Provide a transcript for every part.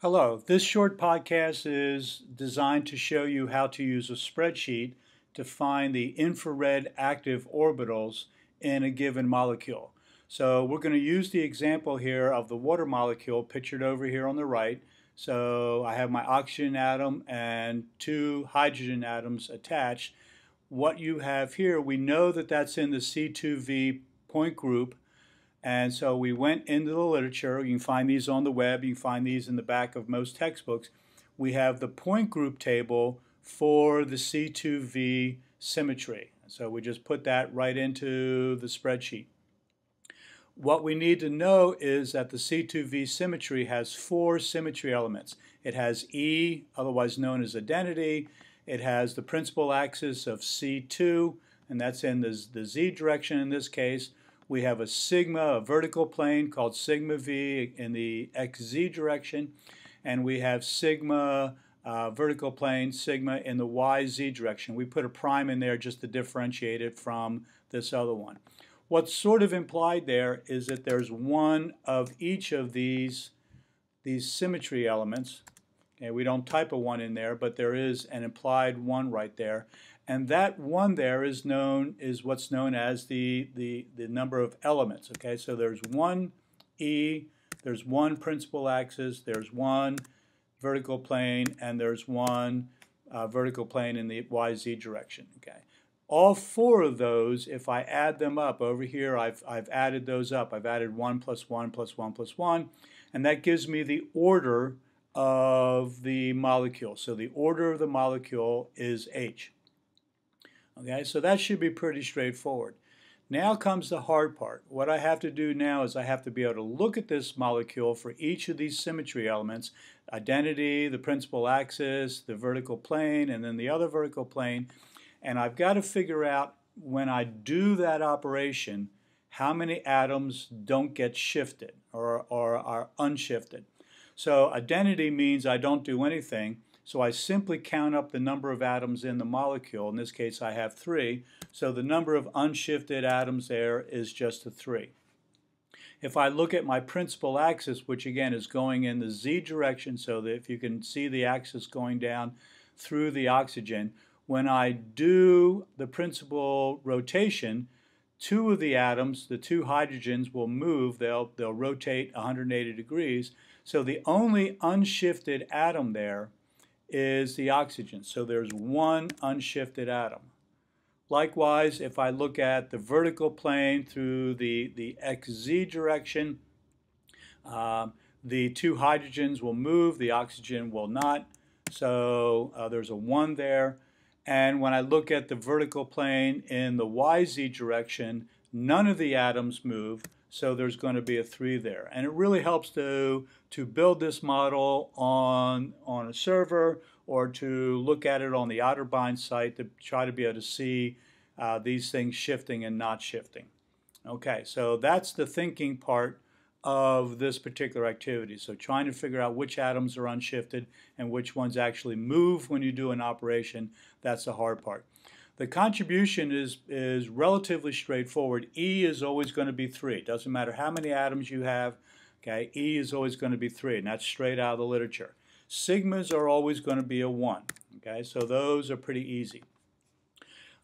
Hello, this short podcast is designed to show you how to use a spreadsheet to find the infrared active orbitals in a given molecule. So we're going to use the example here of the water molecule pictured over here on the right. So I have my oxygen atom and two hydrogen atoms attached. What you have here, we know that that's in the C2V point group and so we went into the literature. You can find these on the web. You can find these in the back of most textbooks. We have the point group table for the C2V symmetry. So we just put that right into the spreadsheet. What we need to know is that the C2V symmetry has four symmetry elements. It has E, otherwise known as identity. It has the principal axis of C2, and that's in the, the Z direction in this case. We have a sigma, a vertical plane called sigma v in the xz direction, and we have sigma uh, vertical plane, sigma in the yz direction. We put a prime in there just to differentiate it from this other one. What's sort of implied there is that there's one of each of these, these symmetry elements. Okay, we don't type a 1 in there, but there is an implied 1 right there. And that one there is known is what's known as the, the, the number of elements. Okay, so there's one E, there's one principal axis, there's one vertical plane, and there's one uh, vertical plane in the YZ direction. Okay. All four of those, if I add them up over here, I've, I've added those up. I've added 1 plus 1 plus 1 plus 1, and that gives me the order of the molecule. So the order of the molecule is H. Okay, so that should be pretty straightforward. Now comes the hard part. What I have to do now is I have to be able to look at this molecule for each of these symmetry elements, identity, the principal axis, the vertical plane, and then the other vertical plane. And I've got to figure out when I do that operation, how many atoms don't get shifted or, or are unshifted. So identity means I don't do anything. So I simply count up the number of atoms in the molecule. In this case, I have three. So the number of unshifted atoms there is just a three. If I look at my principal axis, which again is going in the z direction, so that if you can see the axis going down through the oxygen, when I do the principal rotation, two of the atoms, the two hydrogens, will move. They'll, they'll rotate 180 degrees. So the only unshifted atom there is the oxygen. So there's one unshifted atom. Likewise, if I look at the vertical plane through the, the xz direction, um, the two hydrogens will move, the oxygen will not. So uh, there's a 1 there. And when I look at the vertical plane in the yz direction, none of the atoms move so there's going to be a 3 there. And it really helps to, to build this model on, on a server or to look at it on the Otterbein site to try to be able to see uh, these things shifting and not shifting. Okay, so that's the thinking part of this particular activity. So trying to figure out which atoms are unshifted and which ones actually move when you do an operation, that's the hard part. The contribution is, is relatively straightforward. E is always going to be 3. It doesn't matter how many atoms you have. Okay, E is always going to be 3, and that's straight out of the literature. Sigmas are always going to be a 1. Okay, so those are pretty easy.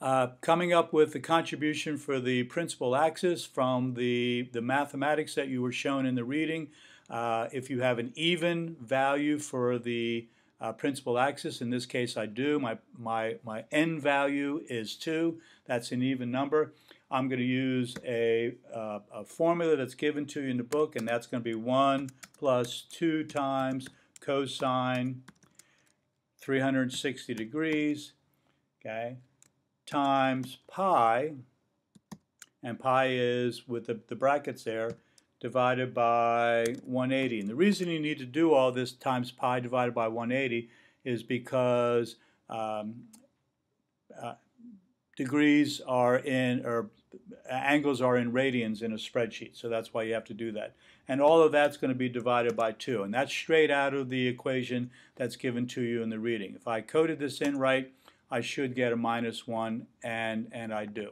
Uh, coming up with the contribution for the principal axis from the, the mathematics that you were shown in the reading. Uh, if you have an even value for the uh, principal axis. In this case, I do. My, my, my n value is 2. That's an even number. I'm going to use a, uh, a formula that's given to you in the book, and that's going to be 1 plus 2 times cosine 360 degrees, okay, times pi, and pi is, with the, the brackets there, divided by 180. And the reason you need to do all this times pi divided by 180 is because um, uh, degrees are in, or angles are in radians in a spreadsheet. So that's why you have to do that. And all of that's going to be divided by 2. And that's straight out of the equation that's given to you in the reading. If I coded this in right, I should get a minus 1, and, and I do.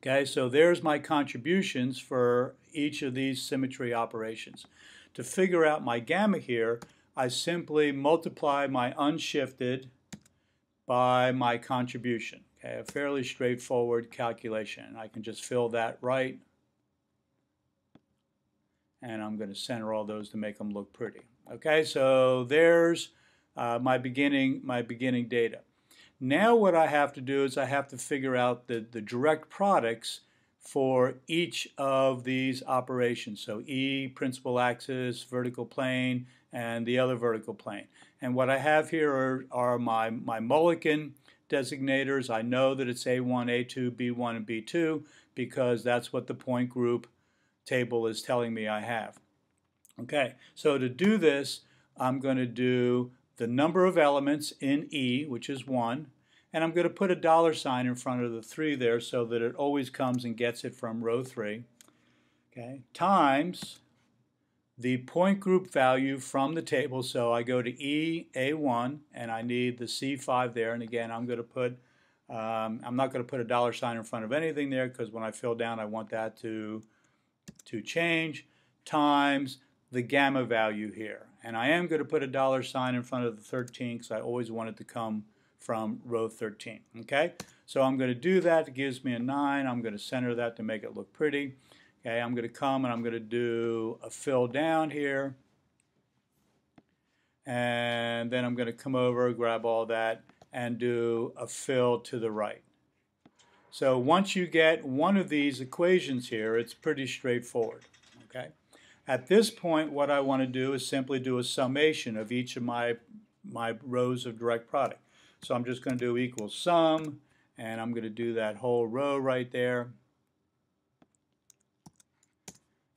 Okay, so there's my contributions for each of these symmetry operations. To figure out my gamma here, I simply multiply my unshifted by my contribution. Okay, a fairly straightforward calculation. I can just fill that right. And I'm going to center all those to make them look pretty. Okay, so there's uh, my beginning my beginning data. Now what I have to do is I have to figure out the, the direct products for each of these operations. So E, principal axis, vertical plane, and the other vertical plane. And what I have here are, are my, my Mulliken designators. I know that it's A1, A2, B1, and B2 because that's what the point group table is telling me I have. Okay, so to do this, I'm going to do the number of elements in E, which is 1, and I'm going to put a dollar sign in front of the 3 there so that it always comes and gets it from row 3, okay, times the point group value from the table. So I go to E, A1, and I need the C5 there. And again, I'm going to put, um, I'm not going to put a dollar sign in front of anything there because when I fill down, I want that to, to change, times the gamma value here. And I am going to put a dollar sign in front of the 13 because I always want it to come from row 13. Okay, so I'm going to do that. It gives me a 9. I'm going to center that to make it look pretty. Okay, I'm going to come and I'm going to do a fill down here. And then I'm going to come over, grab all that, and do a fill to the right. So once you get one of these equations here, it's pretty straightforward. Okay. At this point, what I want to do is simply do a summation of each of my, my rows of direct product. So I'm just going to do equals sum, and I'm going to do that whole row right there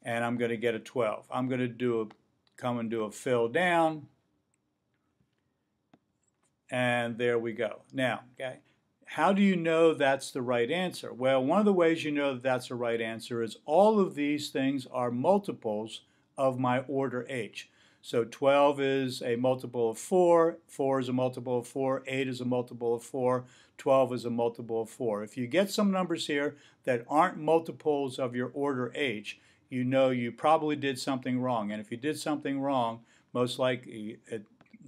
and I'm going to get a 12. I'm going to do a, come and do a fill down, and there we go. Now, okay, how do you know that's the right answer? Well, one of the ways you know that that's the right answer is all of these things are multiples of my order H. So 12 is a multiple of 4, 4 is a multiple of 4, 8 is a multiple of 4, 12 is a multiple of 4. If you get some numbers here that aren't multiples of your order H, you know you probably did something wrong. And if you did something wrong, most likely a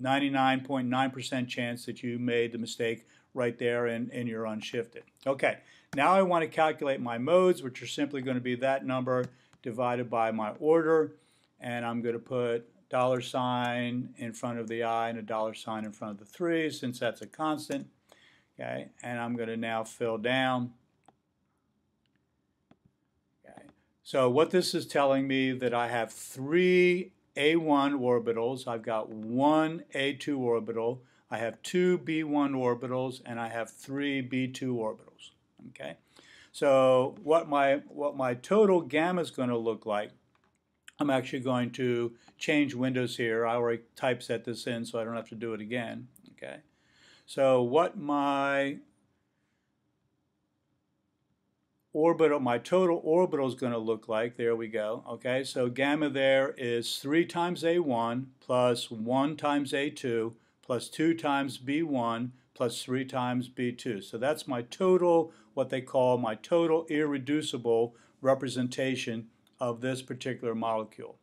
99.9% chance that you made the mistake right there and, and you're unshifted. Okay, now I want to calculate my modes, which are simply going to be that number divided by my order. And I'm going to put dollar sign in front of the I and a dollar sign in front of the 3 since that's a constant. Okay, and I'm going to now fill down Okay. So what this is telling me that I have three A1 orbitals, I've got one A2 orbital, I have two B1 orbitals, and I have three B2 orbitals. Okay, so what my what my total gamma is going to look like, I'm actually going to change windows here. I already typeset this in, so I don't have to do it again. Okay, so what my orbital, my total orbital is going to look like. There we go. Okay, so gamma there is 3 times A1 plus 1 times A2 plus 2 times B1 plus 3 times B2. So that's my total, what they call my total irreducible representation of this particular molecule.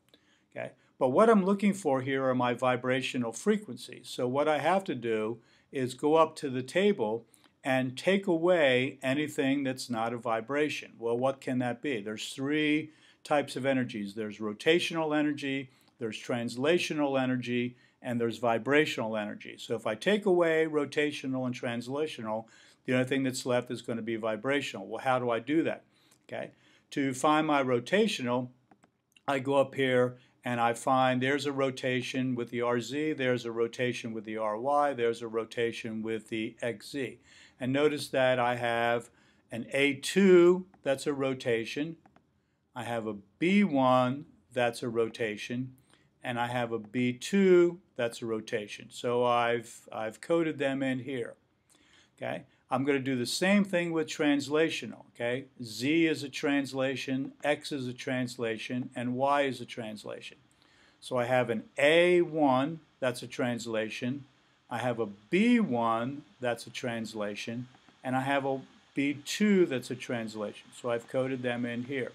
Okay, but what I'm looking for here are my vibrational frequencies. So what I have to do is go up to the table and take away anything that's not a vibration. Well, what can that be? There's three types of energies. There's rotational energy, there's translational energy, and there's vibrational energy. So if I take away rotational and translational, the only thing that's left is going to be vibrational. Well, how do I do that? Okay. To find my rotational, I go up here and I find there's a rotation with the RZ, there's a rotation with the RY, there's a rotation with the XZ. And notice that I have an A2, that's a rotation. I have a B1, that's a rotation. And I have a B2, that's a rotation. So I've, I've coded them in here. Okay, I'm going to do the same thing with translational. Okay, Z is a translation, X is a translation, and Y is a translation. So I have an A1, that's a translation, I have a B1 that's a translation, and I have a B2 that's a translation. So I've coded them in here.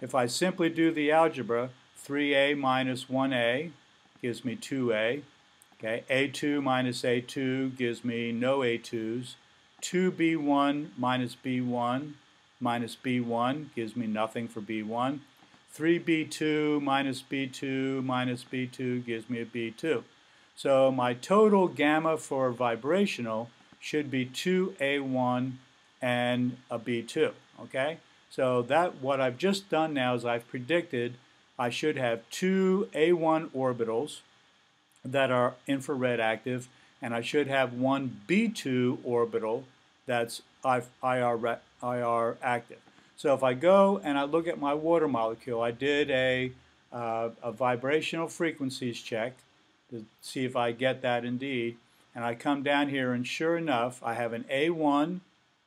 If I simply do the algebra, 3a minus 1a gives me 2A. Okay, A2 minus A2 gives me no A2s. 2B1 minus B1 minus B1 gives me nothing for B1. 3B2 minus B2 minus B2 gives me a B2. So my total gamma for vibrational should be 2A1 and a B2, okay? So that what I've just done now is I've predicted I should have two A1 orbitals that are infrared active and I should have one B2 orbital that's IR, IR active. So if I go and I look at my water molecule, I did a, uh, a vibrational frequencies check to see if I get that indeed. And I come down here and sure enough, I have an A1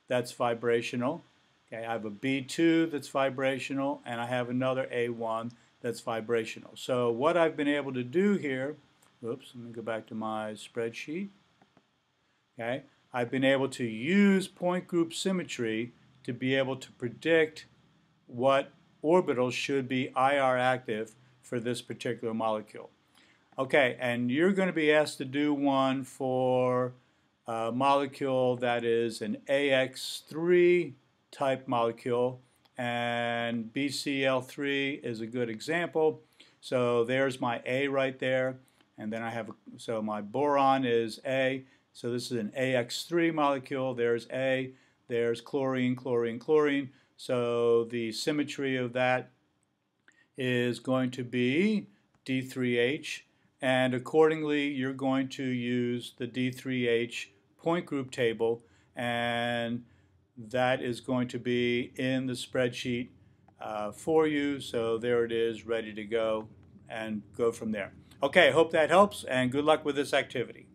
that's vibrational. Okay, I have a B2 that's vibrational and I have another A1 that's vibrational. So what I've been able to do here, oops, let me go back to my spreadsheet. Okay, I've been able to use point group symmetry to be able to predict what orbitals should be IR active for this particular molecule. Okay, and you're going to be asked to do one for a molecule that is an AX3 type molecule, and BCl3 is a good example. So there's my A right there, and then I have, so my boron is A, so this is an AX3 molecule, there's A, there's chlorine, chlorine, chlorine, so the symmetry of that is going to be D3H, and accordingly you're going to use the D3H point group table. And that is going to be in the spreadsheet uh, for you. So there it is ready to go and go from there. Okay, hope that helps and good luck with this activity.